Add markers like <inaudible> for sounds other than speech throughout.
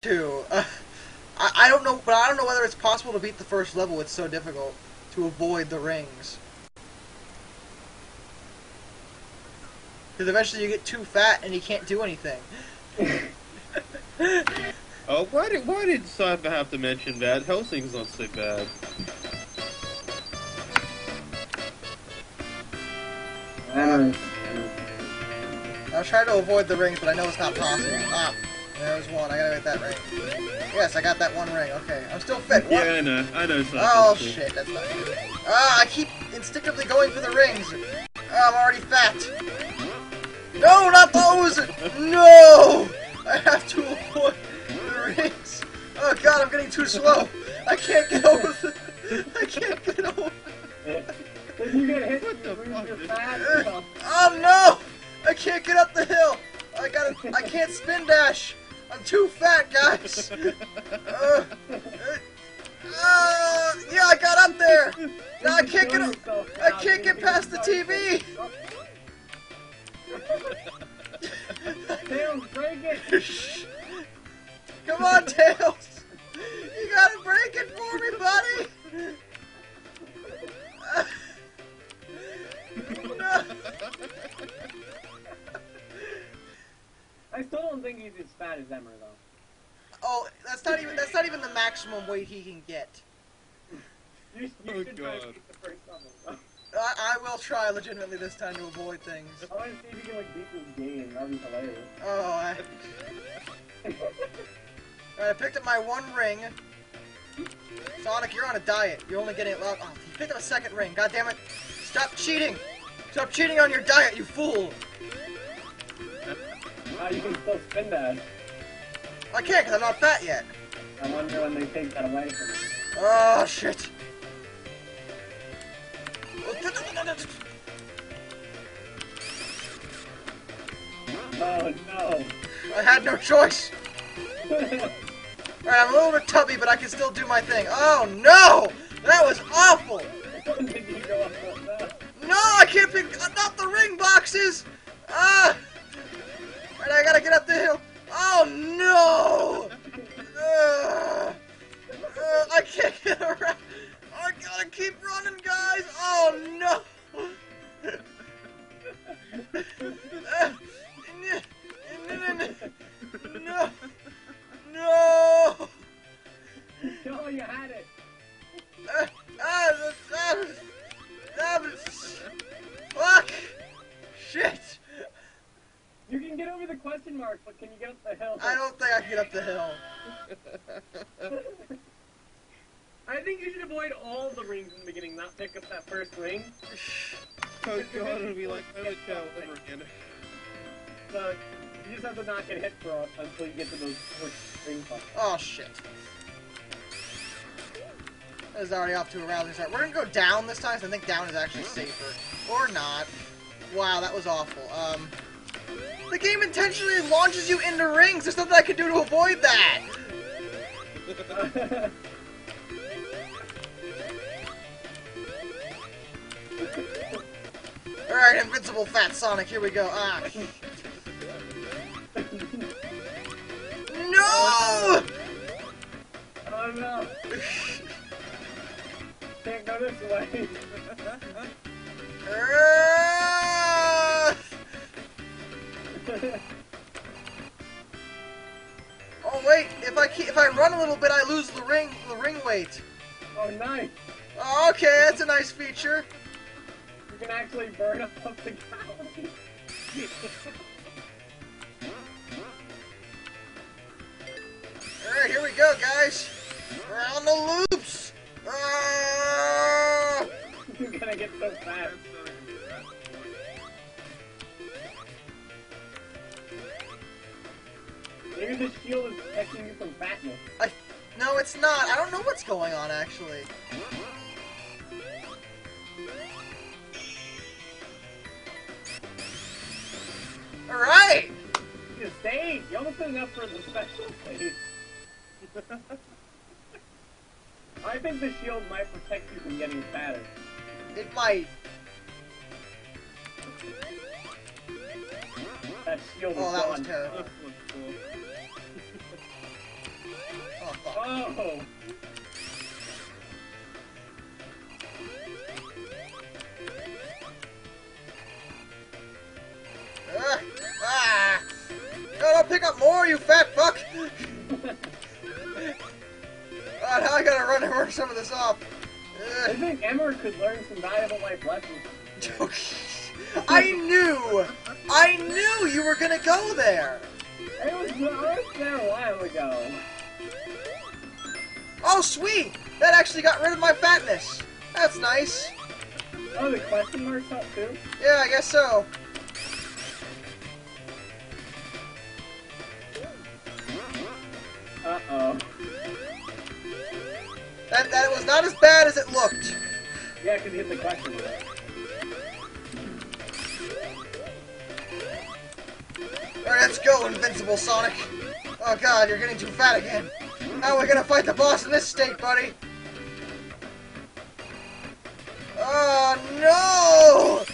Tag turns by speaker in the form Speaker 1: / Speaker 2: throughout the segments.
Speaker 1: Two. Uh, I, I don't know, but I don't know whether it's possible to beat the first level. It's so difficult to avoid the rings. Because eventually you get too fat and you can't do anything. <laughs>
Speaker 2: Oh, why did why did Cypher have to mention that? Helsing's not so bad.
Speaker 1: I was trying to avoid the rings, but I know it's not possible. Ah, there's one. I gotta get that ring. Yes, I got that one ring. Okay, I'm still fit. What?
Speaker 2: Yeah, I know, I know Cypher.
Speaker 1: Oh shit, that's not good. Ah, I keep instinctively going for the rings. Ah, I'm already fat. No, not those! No! I have to avoid the rings. Oh god, I'm getting too slow. I can't get over the... I can't get over...
Speaker 3: If you get hit
Speaker 2: What the
Speaker 3: with
Speaker 2: fuck,
Speaker 3: your
Speaker 2: dude?
Speaker 3: fat,
Speaker 1: Oh no! I can't get up the hill. I gotta. I can't spin dash. I'm too fat, guys. <laughs> Uh, uh, yeah, I got up there. No, I can't get. Up, I can't get past the TV.
Speaker 3: Tails, break it! <laughs>
Speaker 1: Come on, Tails. Even. That's not even the maximum weight he can get.
Speaker 3: You, you
Speaker 2: Oh,
Speaker 3: should try to
Speaker 2: God.
Speaker 3: the first level.
Speaker 1: I, I will try legitimately this time to avoid things.
Speaker 3: I want to see if you can like beat this game. That'd be hilarious.
Speaker 1: Oh, I... <laughs> Alright, I picked up my one ring. Sonic, you're on a diet. You're only getting... Oh, you picked up a second ring. God damn it. Stop cheating! Stop cheating on your diet, you fool!
Speaker 3: Ah, you can still spin that.
Speaker 1: I can't, because I'm not fat yet.
Speaker 3: I wonder when they take that away from you.
Speaker 1: Oh, shit.
Speaker 3: Oh no!
Speaker 1: I had no choice. Alright, I'm a little bit tubby, but I can still do my thing. Oh, no! That was awful!
Speaker 3: Up?
Speaker 1: No, I can't pick. Not the ring boxes. Ah!
Speaker 3: But can you get up the hill?
Speaker 1: I don't think I can get up the hill. <laughs>
Speaker 3: I think you should avoid all the rings in the beginning, not pick up that first ring. <laughs>
Speaker 2: Oh god, it'll be like Overkill over again.
Speaker 3: So you just have to not get hit for it until you get to those first ring spots.
Speaker 1: Oh shit. That is already off to a rousing start. We're gonna go down this time, so I think down is actually safer. Or not. Wow, that was awful. Um, the game intentionally launches you into rings. There's nothing I can do to avoid that. <laughs> All right, invincible fat Sonic. Here we go. Ah. No!
Speaker 3: oh no! <laughs> Can't go this way.
Speaker 1: Oh wait, if I keep, if I run a little bit, I lose the ring the ring weight.
Speaker 3: oh nice!
Speaker 1: Oh, okay, that's a nice feature.
Speaker 3: You can actually burn up the galaxy.
Speaker 1: All right, here we go, guys. We're on the loops. Ah! <laughs>
Speaker 3: You're gonna get so fast. Shield is protecting you from fatness.
Speaker 1: I, no, it's not. I don't know what's going on actually. All right.
Speaker 3: You stage! You almost enough for the special stage. <laughs> I think the shield might protect you from getting fatter.
Speaker 1: It might.
Speaker 3: That shield oh, is
Speaker 1: Oh, that was
Speaker 3: gone.
Speaker 1: terrible.
Speaker 2: Was cool.
Speaker 3: Oh!
Speaker 1: Ah! ah. Don't pick up more, you fat fuck! Oh, now I gotta run and work some of this off.
Speaker 3: I think Emmer could learn some valuable life lessons. <laughs>
Speaker 1: I knew! I knew you were gonna go there!
Speaker 3: It was, I was there a while ago.
Speaker 1: Oh, sweet! That actually got rid of my fatness. That's nice.
Speaker 3: Oh, the question marks up too?
Speaker 1: Yeah, I guess so.
Speaker 3: Uh-oh.
Speaker 1: That, that was not as bad as it looked.
Speaker 3: Yeah, because he hit the question mark.
Speaker 1: Alright, let's go, Invincible Sonic. Oh god, you're getting too fat again. How are we gonna fight the boss in this state, buddy? Oh no!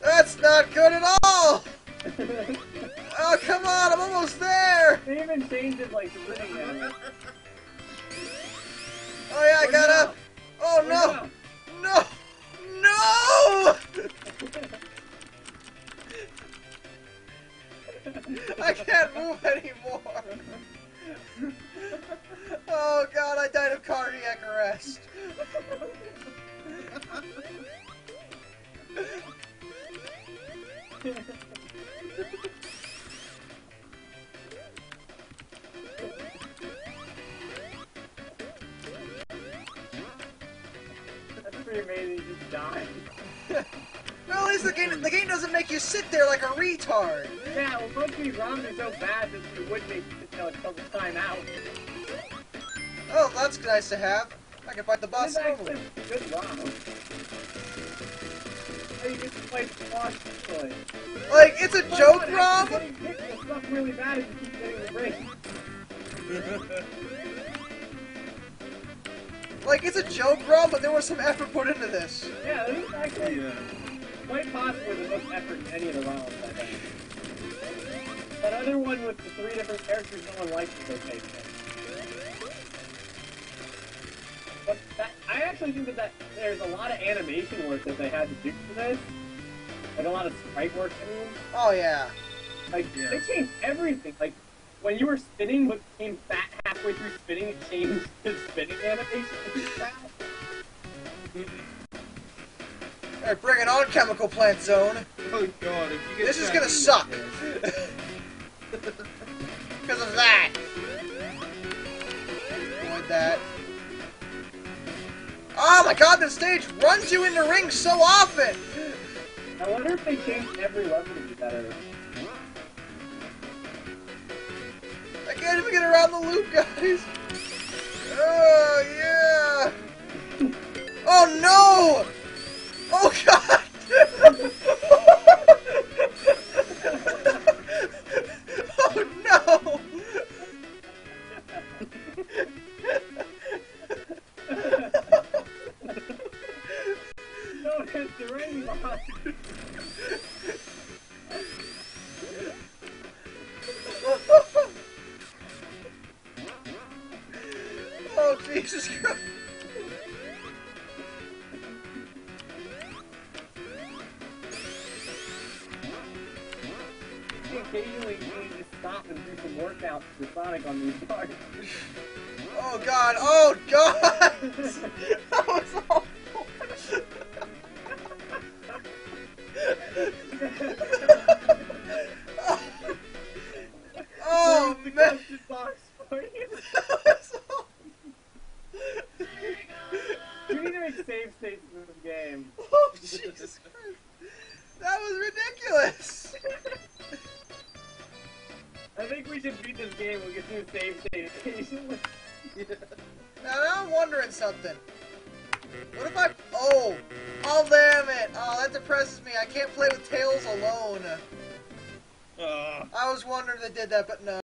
Speaker 1: That's not good at all! Oh come on, I'm almost there!
Speaker 3: they even changed it like sitting animal.
Speaker 1: Oh yeah, I got up! Oh
Speaker 3: you
Speaker 1: oh,
Speaker 3: oh,
Speaker 1: no! No! No! <laughs> I can't move anymore! <laughs> Oh god, I died of cardiac arrest.
Speaker 3: Amazing. Just.
Speaker 1: Well, at least the game, the game doesn't make you sit there like a retard.
Speaker 3: Yeah, well, ROMs are so bad that it would make know, until the time out.
Speaker 1: Oh, that's nice to have. I can fight the boss normally.
Speaker 3: a good ROM. Oh, you get to play the boss easily.
Speaker 1: Like, it's a
Speaker 3: But
Speaker 1: joke, ROM?
Speaker 3: actually Getting hit will suck really bad if you keep getting the break. <laughs>
Speaker 1: Like, it's a joke, ROM, but there was some effort put into this.
Speaker 3: Yeah, this is actually
Speaker 2: yeah.
Speaker 3: quite possibly the most effort in any of the ROMs, I think. That other one with the three different characters no one likes is okay. But that, I actually think that, that there's a lot of animation work that they had to do for this. Like a lot of sprite work, I mean.
Speaker 1: Oh, yeah.
Speaker 3: Like,
Speaker 2: Yeah.
Speaker 3: they changed everything. Like, when you were spinning, but became fat halfway through spinning, it changed <laughs> the spinning animation to fat.
Speaker 1: Alright, bring it on, Chemical Plant Zone.
Speaker 2: Oh god, if you get
Speaker 1: This is gonna
Speaker 2: in
Speaker 1: suck. <laughs> <laughs>
Speaker 2: there-
Speaker 1: Because of that. Avoid that. Oh my god, this stage runs you into rings so often!
Speaker 3: I wonder if they changed every level to be better.
Speaker 1: I can't even get around the loop, guys! Oh, yeah! Oh, no! Oh, <laughs> God! No,
Speaker 3: it's the rain boss.
Speaker 1: oh, Jesus Christ!
Speaker 3: Occasionally, you need to stop and do some workouts for Sonic on these parts.
Speaker 1: Oh, God! Oh, God! that was awful! <laughs>
Speaker 3: we should beat this game. We can do save states occasionally.
Speaker 1: Now, now I'm wondering something. What if I... Oh. Oh, damn it. Oh, that depresses me. I can't play with Tails alone.
Speaker 2: Ah.
Speaker 1: I was wondering if they did that, but no.